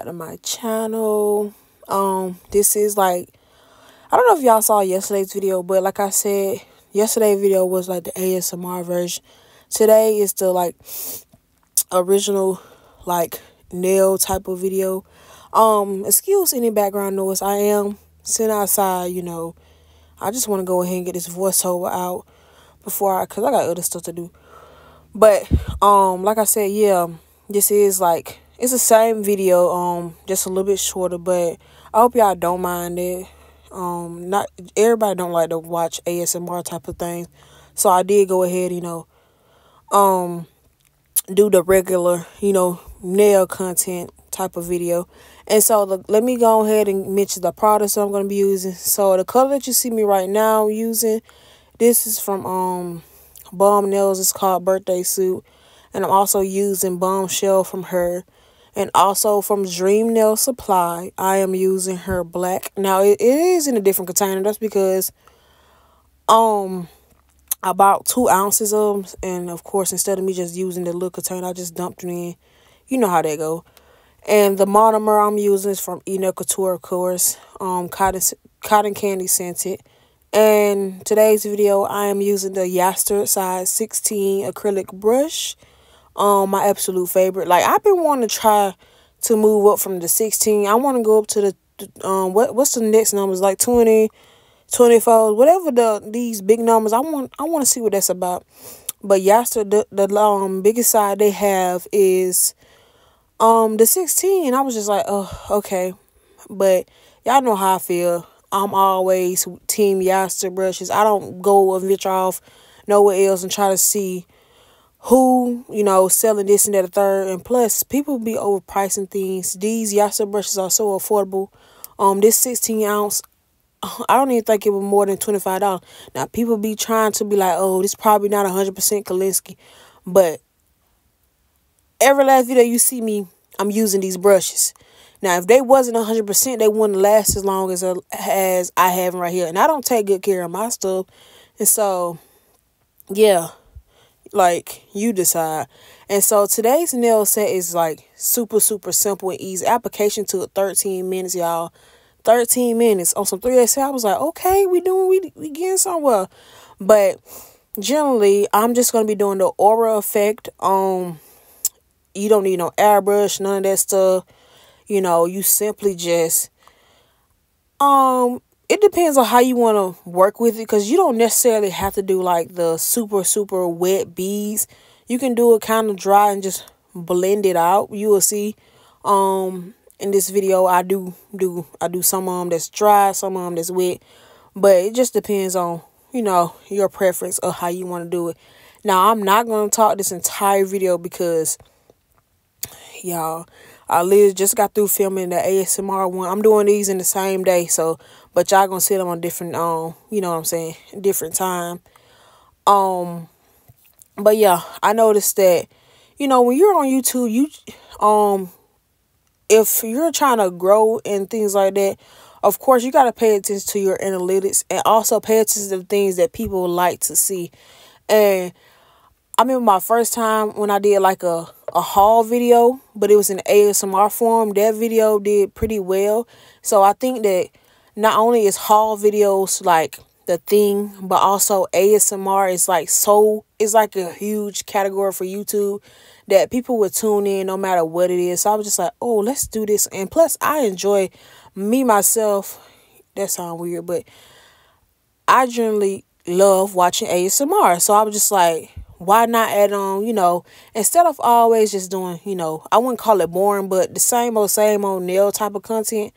back to my channel. Um this is like i don't know if y'all saw yesterday's video but like i said yesterday's video was like the asmr version. Today is the like original like nail type of video. Um excuse any background noise. I am sitting outside you know. I just want to go ahead and get this voiceover out before i because i got other stuff to do. But um like i said yeah this is like it's the same video, um, just a little bit shorter, but I hope y'all don't mind it. Um, not everybody don't like to watch ASMR type of things. So I did go ahead, you know, um, do the regular, you know, nail content type of video. And so let me go ahead and mention the products I'm going to be using. So the color that you see me right now using, this is from um Bomb Nails. It's called Birthday Suit. And I'm also using Bombshell from her. And also from Dream Nail Supply, I am using her black. Now, it, is in a different container. That's because um I bought two ounces of them. And, of course, instead of me just using the little container, I just dumped it in. You know how that go. And the monomer I'm using is from eNail Couture, of course. Um, cotton, cotton candy scented. And today's video, I am using the Yaster size 16 acrylic brush um my absolute favorite. Like I've been wanting to try to move up from the 16. I want to go up to the um what what's the next numbers like 20 24 whatever the these big numbers. I want I want to see what that's about. But yesterday the, the um biggest side they have is um the 16. I was just like, "Oh, okay." But y'all know how I feel. I'm always team Yaster brushes. I don't go and venture off nowhere else and try to see who, you know, selling this and that, a third. And plus, people be overpricing things. These Yaster brushes are so affordable. Um, this 16 ounce, I don't even think it was more than $25. Now, people be trying to be like, oh, this probably not 100% Kolinsky. But every last video you see me, I'm using these brushes. Now, if they wasn't 100%, they wouldn't last as long as, as I have right here. And I don't take good care of my stuff. And so, yeah like you decide. And so today's nail set is like super, super simple and easy. Application took 13 minutes, y'all. 13 minutes on some 3S. I was like, okay, we doing, we, we getting somewhere. But generally, I'm just going to be doing the aura effect. Um, You don't need no airbrush, none of that stuff. You know, you simply just um it depends on how you want to work with it because you don't necessarily have to do like the super super wet beads. You can do it kind of dry and just blend it out. You will see um in this video i do do i do some of them that's dry some of them that's wet. But it just depends on you know your preference of how you want to do it. Now i'm not going to talk this entire video because y'all I literally just got through filming the ASMR one. I'm doing these in the same day, so but y'all gonna see them on different um, you know what I'm saying, different time. Um but yeah, I noticed that, you know, when you're on YouTube, you um if you're trying to grow and things like that, of course you gotta pay attention to your analytics and also pay attention to things that people like to see. And I remember my first time when I did like a a haul video, but it was in ASMR form. That video did pretty well. So I think that not only is haul videos like the thing, but also ASMR is like so it's like a huge category for YouTube that people would tune in no matter what it is. So I was just like, oh, let's do this. And plus I enjoy me myself. That sounds weird, but I generally love watching ASMR. So I was just like, why not add on, you know, instead of always just doing, you know, I wouldn't call it boring, but the same old, same old nail type of content.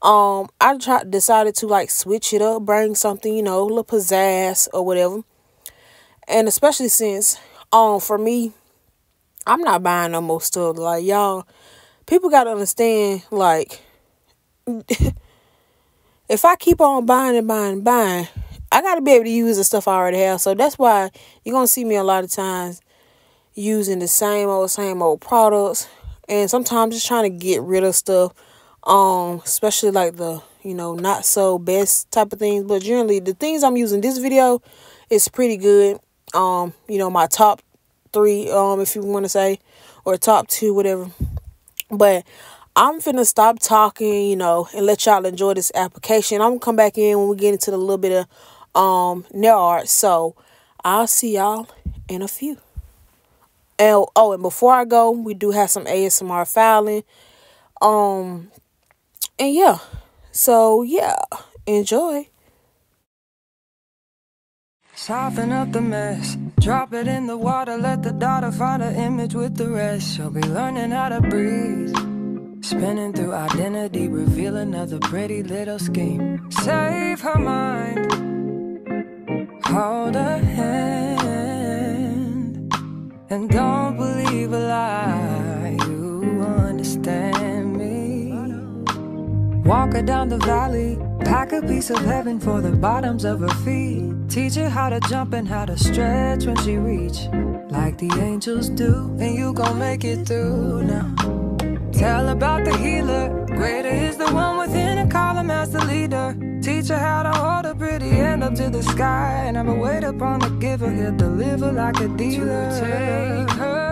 Um, I tried decided to like switch it up, bring something, you know, a little pizzazz or whatever. And especially since, um, for me, I'm not buying no more stuff. Like y'all, people gotta understand, like, if I keep on buying and buying and buying, I got to be able to use the stuff I already have. So that's why you're going to see me a lot of times using the same old, same old products. And sometimes just trying to get rid of stuff. Um, especially like the, you know, not so best type of things. But generally, the things I'm using this video is pretty good. Um, you know, my top three, um, if you want to say, or top two, whatever. But I'm finna stop talking, you know, and let y'all enjoy this application. I'm gonna come back in when we get into the little bit of um nail art. So I'll see y'all in a few. And oh, and before I go, we do have some ASMR filing. Um and yeah. So yeah, enjoy. Soften up the mess, drop it in the water, let the daughter find an image with the rest. She'll be learning how to breathe. Spinning through identity, reveal another pretty little scheme. Save her mind, hold her hand, and don't believe a lie. You understand me. Walk her down the valley, pack a piece of heaven for the bottoms of her feet. Teach her how to jump and how to stretch when she reach, like the angels do, and you gon' make it through now. Tell about the healer. Greater is the one within and call him as the leader. Teach her how to hold a pretty hand up to the sky. And have a wait upon the giver. He'll deliver like a dealer. To take her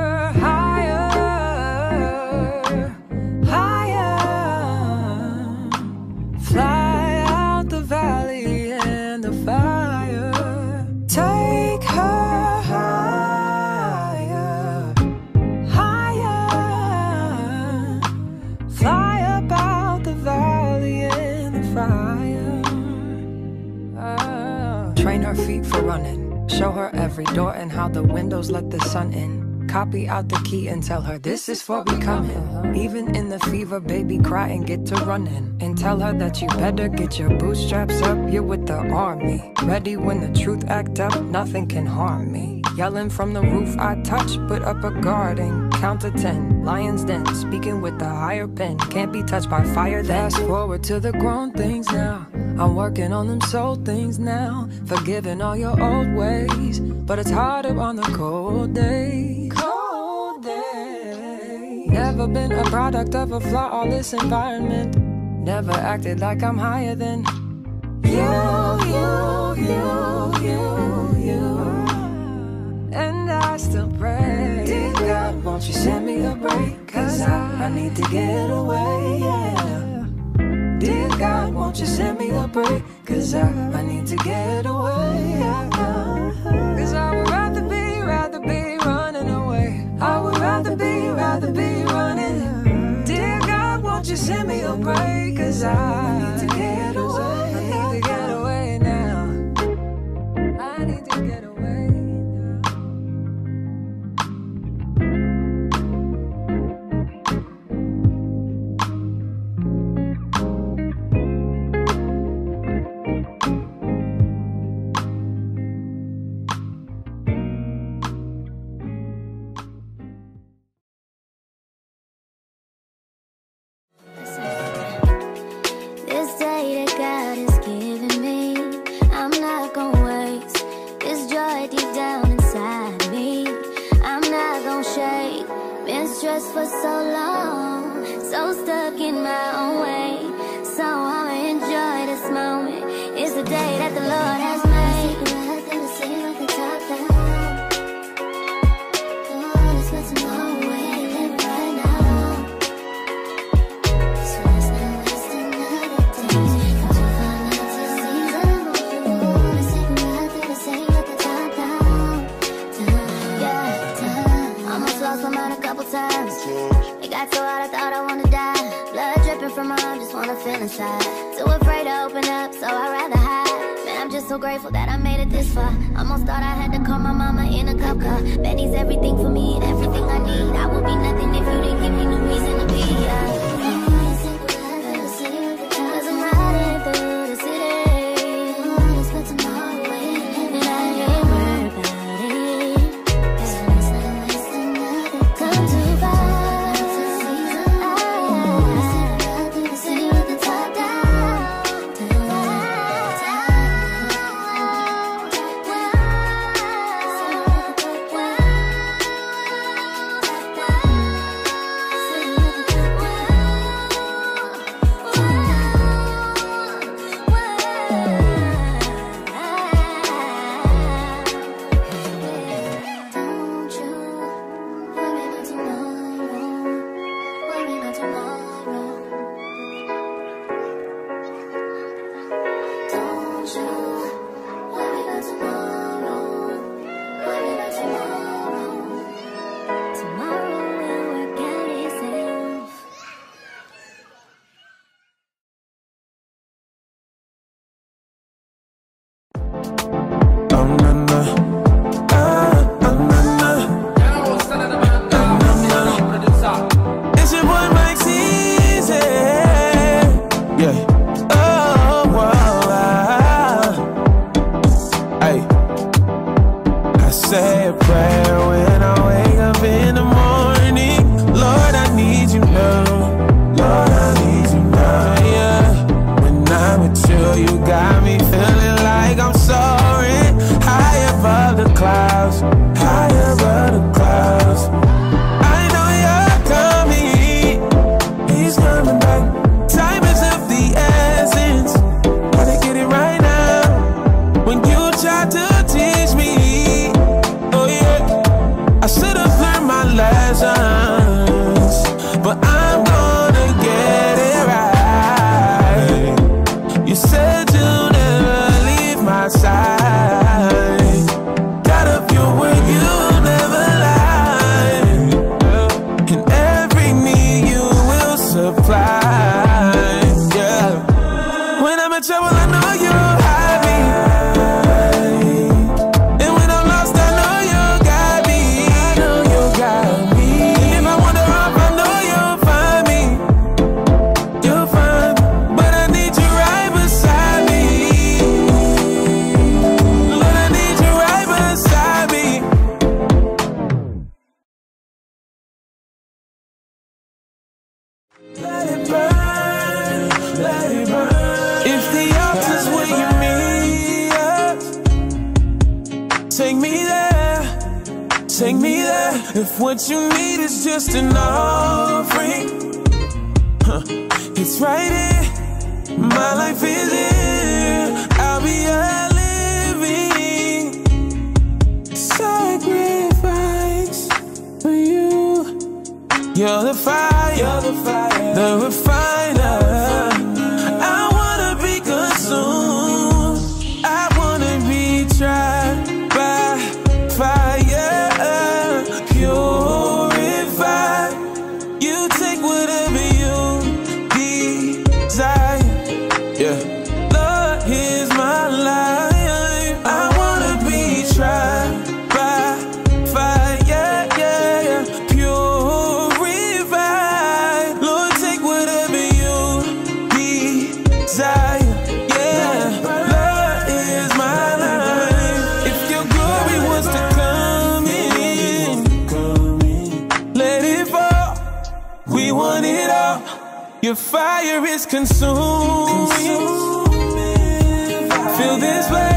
her feet for running. Show her every door and how the windows let the sun in. Copy out the key and tell her this is for becoming. Even in the fever, baby, cry and get to running. And tell her that you better get your bootstraps up. You're with the army. Ready when the truth act up, nothing can harm me. Yelling from the roof, I touch, put up a guard and count to ten. Lion's den, speaking with the higher pen. Can't be touched by fire. then. Fast forward to the grown things now. I'm working on them soul things now. Forgiving all your old ways. But it's harder on the cold days. Cold days. Never been a product of a flawless environment. Never acted like I'm higher than you, you, you, you, you. And I still pray. Dear God, won't you send me a break? Cause I, I need to get away, yeah. Dear God, won't you send me a break? Cause I, I need to get away. Cause I would rather be, rather be running away. I would rather be, rather be running. Dear God, won't you send me a break? Cause I lost my mind a couple times. It got so hot I thought I wanna die. Blood dripping from my arm, just wanna feel inside. Too afraid to open up, so I'd rather hide. Man, I'm just so grateful that I made it this far. Almost thought I had to call my mama in a cop car. Betty's everything for me everything I need. I would be nothing if you didn't give me no reason to be. Yeah. It's right here. My life is it. Your fire is consumed. Feel this way.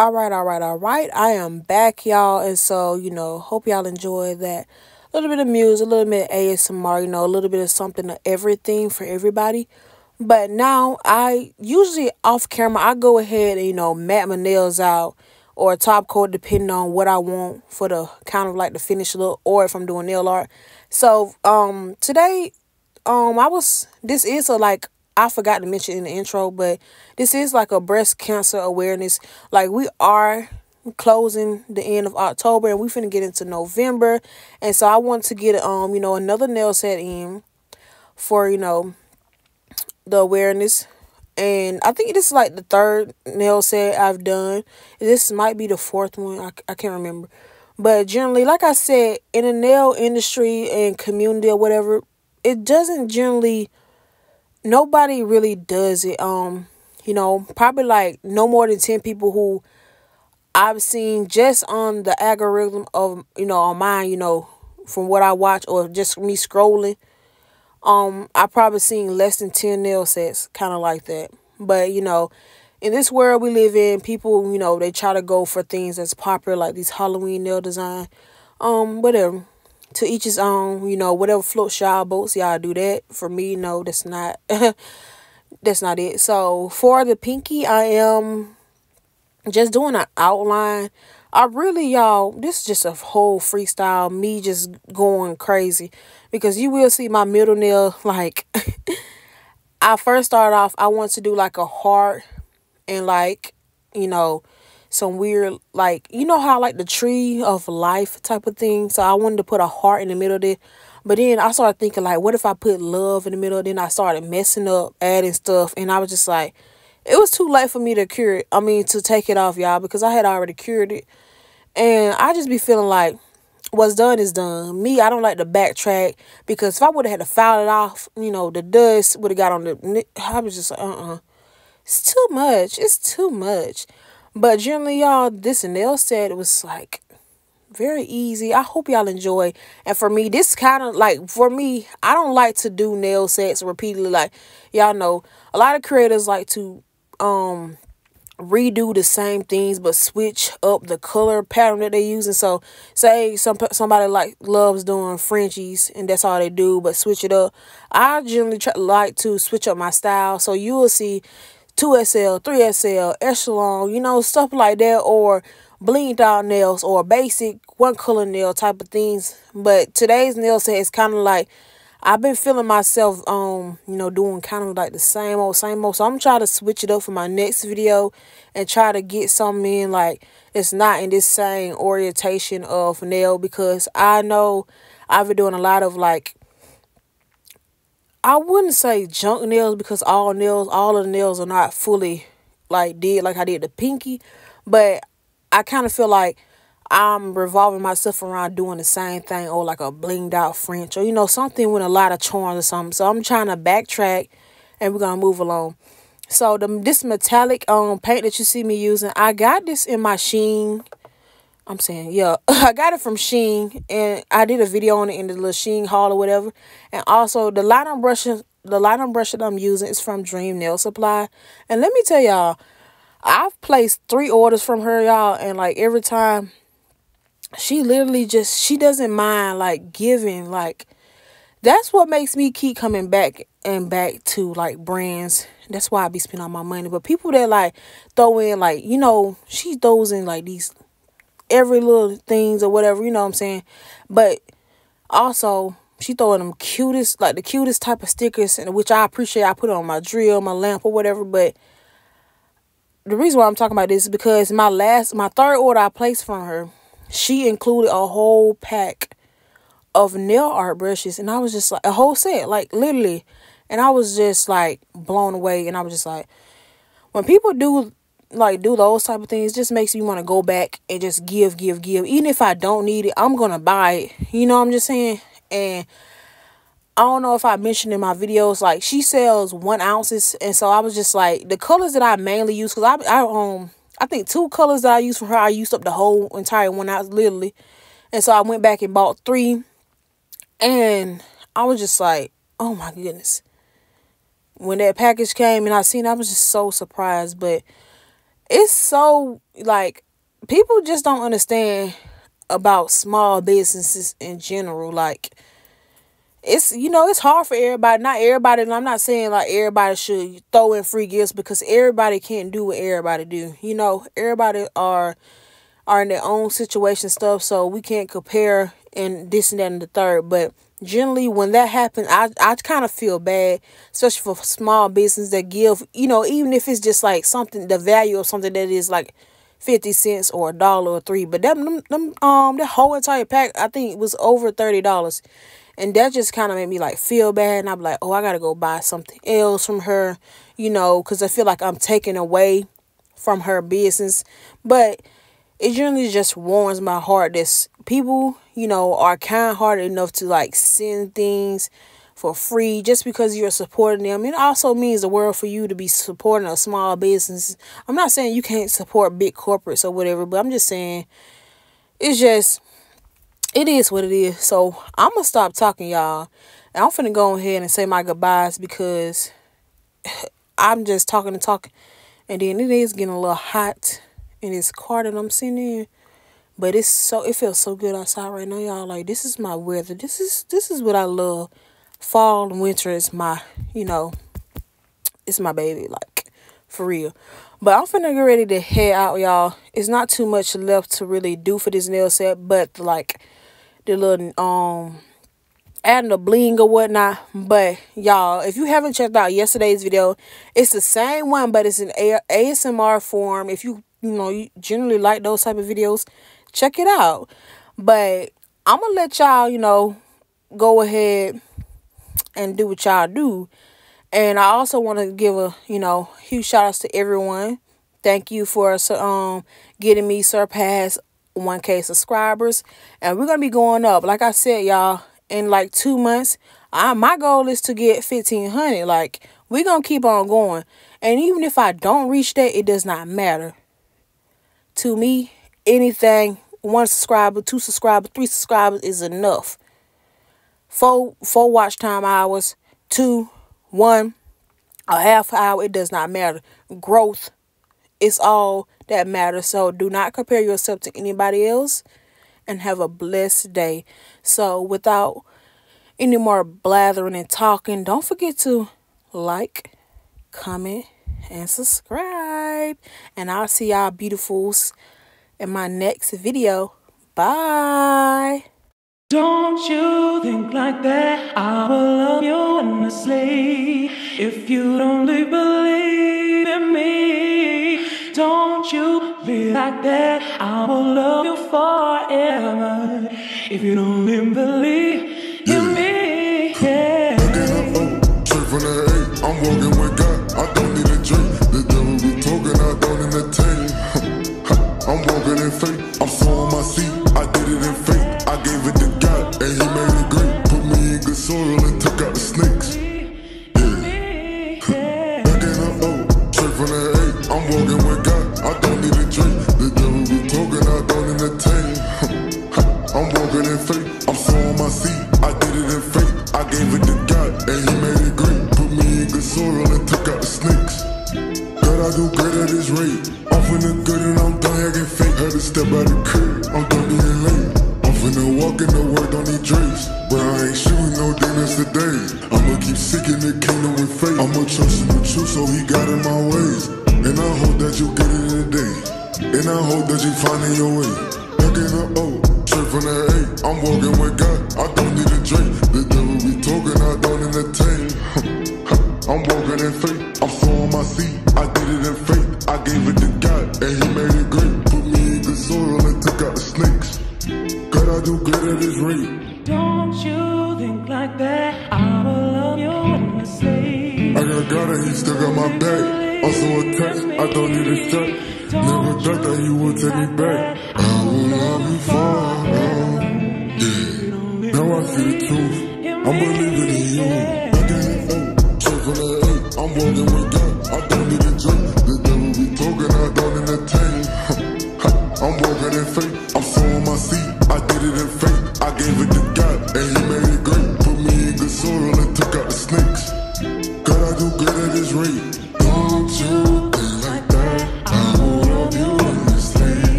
All right, all right, all right. I am back, y'all. And so, you know, hope y'all enjoy that. A little bit of muse, a little bit of ASMR, you know, a little bit of something of everything for everybody. But now I usually off camera, I go ahead and, you know, mat my nails out or top coat depending on what I want for the kind of like the finished look or if I'm doing nail art. So, um, today, um, I was, this is a like I forgot to mention in the intro, but this is like a breast cancer awareness. Like we are closing the end of October and we finna get into November. And so I want to get um, you know, another nail set in for, you know, the awareness. And I think this is like the third nail set I've done. This might be the fourth one. I, I can't remember. But generally, like I said, in the nail industry and community or whatever, it doesn't generally nobody really does it. Um, you know, probably like no more than ten people who I've seen just on the algorithm of you know on mine, you know, from what I watch or just me scrolling. Um, I probably seen less than ten nail sets, kind of like that. But you know, in this world we live in, people you know they try to go for things that's popular, like these Halloween nail design, um, whatever. To each his own, you know, whatever floats y'all boats, y'all do that. For me, no, that's not that's not it. So for the pinky, I am just doing an outline. I really, y'all, this is just a whole freestyle, me just going crazy. Because you will see my middle nail, like, I first started off, I want to do like a heart and like, you know, some weird, like, you know how like the tree of life type of thing. So I wanted to put a heart in the middle of it. But then I started thinking, like, what if I put love in the middle? Then I started messing up, adding stuff. And I was just like, it was too late for me to cure it. I mean, to take it off, y'all, because I had already cured it. And I just be feeling like what's done is done. Me, I don't like to backtrack because if I would have had to file it off, you know, the dust would have got on the. I was just like, uh uh It's too much. It's too much. But generally, y'all, this nail set was like very easy. I hope y'all enjoy. And for me, this kind of like for me, I don't like to do nail sets repeatedly. Like y'all know, a lot of creators like to um redo the same things but switch up the color pattern that they're using. So say some somebody like loves doing Frenchies and that's all they do, but switch it up. I generally try, like to switch up my style. So you will see 2XL, 3XL, echelon, you know, stuff like that, or blinged out nails or basic one color nail type of things. But today's nail set is kind of like I've been feeling myself, um, you know, doing kind of like the same old, same old. So I'm trying to switch it up for my next video and try to get something in like it's not in this same orientation of nail because I know I've been doing a lot of like I wouldn't say junk nails because all nails, all of the nails are not fully like did like I did the pinky, but I kind of feel like I'm revolving myself around doing the same thing or like a blinged out French or you know something with a lot of charms or something. So I'm trying to backtrack and we're gonna move along. So the this metallic um paint that you see me using, I got this in my Shein. I'm saying, yeah, I got it from Shein, and I did a video on it in the little Shein haul or whatever. And also the liner brush the liner brush that I'm using is from Dream Nail Supply. And let me tell y'all, I've placed three orders from her, y'all, and like every time she literally just she doesn't mind like giving like that's what makes me keep coming back and back to like brands that's why i be spending all my money but people that like throw in like you know she throws in like these every little things or whatever you know what i'm saying but also she throwing them cutest like the cutest type of stickers and which i appreciate i put on my drill my lamp or whatever but the reason why i'm talking about this is because my last my third order i placed from her she included a whole pack of nail art brushes and I was just like a whole set, like literally. And I was just like blown away and I was just like when people do like do those type of things just makes me want to go back and just give give give even if I don't need it I'm gonna buy it you know what I'm just saying and I don't know if I mentioned in my videos like she sells one ounces and so I was just like the colors that I mainly use because I, I um I think two colors that I used from her, I used up the whole entire one out literally. And so I went back and bought three. And I was just like, oh my goodness. When that package came and I seen it, I was just so surprised. But it's so like people just don't understand about small businesses in general. Like it's you know it's hard for everybody not everybody i'm not saying like everybody should throw in free gifts because everybody can't do what everybody do you know everybody are are in their own situation stuff so we can't compare and this and that and the third. But generally when that happens i i kind of feel bad especially for small business that give you know even if it's just like something the value of something that is like 50 cents or a dollar or three. But them, them, them um that whole entire pack i think was over 30 dollars. And that just kind of made me like feel bad. And i'm like oh i gotta go buy something else from her you know because i feel like i'm taking away from her business. But it generally just warms my heart that people, you know, are kind hearted enough to like send things for free just because you're supporting them. It also means the world for you to be supporting a small business. I'm not saying you can't support big corporates or whatever, but I'm just saying it's just it is what it is. So I'm gonna stop talking, y'all. And I'm finna go ahead and say my goodbyes because I'm just talking and talking. And then it is getting a little hot in this car that I'm sitting in. But it's so it feels so good outside right now, y'all. Like this is my weather. This is this is what I love. Fall and winter is my, you know, it's my baby, like for real. But I'm finna get ready to head out, y'all. It's not too much left to really do for this nail set, but like the little um adding a bling or whatnot. But y'all, if you haven't checked out yesterday's video, it's the same one, but it's in A- ASMR form. If you you know you generally like those type of videos, check it out. But I'm gonna let y'all, you know, go ahead and do what y'all do. And I also want to give a, you know, huge shout outs to everyone. Thank you for um getting me surpassed 1k subscribers and we're gonna be going up like i said y'all in like two months I, my goal is to get 1500 like we're gonna keep on going and even if i don't reach that it does not matter to me anything one subscriber two subscribers three subscribers is enough. Four four watch time hours two one a half hour it does not matter. Growth is all that matters. So do not compare yourself to anybody else and have a blessed day. So without any more blathering and talking don't forget to like comment and subscribe. And i'll see y'all beautifuls in my next video bye Don't you think like that? I will love you endlessly if you only believe in me. Don't you be like that? I will love you forever if you only believe in me. Yeah. Straight from the eight, I'm walking with I'm walking in faith. I'm sowing my seed. I did it in faith. I gave it to God, and He made it great. Put me in good soil and took out the snakes. Back in the O, straight from the eight. I'm walking with God. I don't need a drink. The devil be talking, I don't entertain. I'm walking in faith. I'm sowing my seed. I did it in faith. I gave it to God, and He made it great. Put me in good soil and took out the snakes. God, I do great at this rate. Finna good and I'm done acting fake. Had to step out the crib. I'm done being late. I'm finna walk in the world, don't need drapes. But I ain't shooting no demons today. I'ma keep seeking the kingdom with faith. I'ma trust in the truth, so He got in my ways. And I hope that you get it today. And I hope that you find in your way. Back in the O, straight from the A. I'm walking with God. I don't need a drink. The devil be talking, I don't entertain. I'm walking in faith. I'm sowing my seed. I did it in faith. He still got my back. I'm so attached, I don't need a strap. Never thought that He would take me back. I will love you forever. Yeah. Now I see the truth. I'm believing in you. Back in the O, straight from the eight. I'm walking with God. I don't need a drink. The devil be talking, I don't entertain. I'm walking in faith. I'm sowing my seed. I did it in faith. I gave it to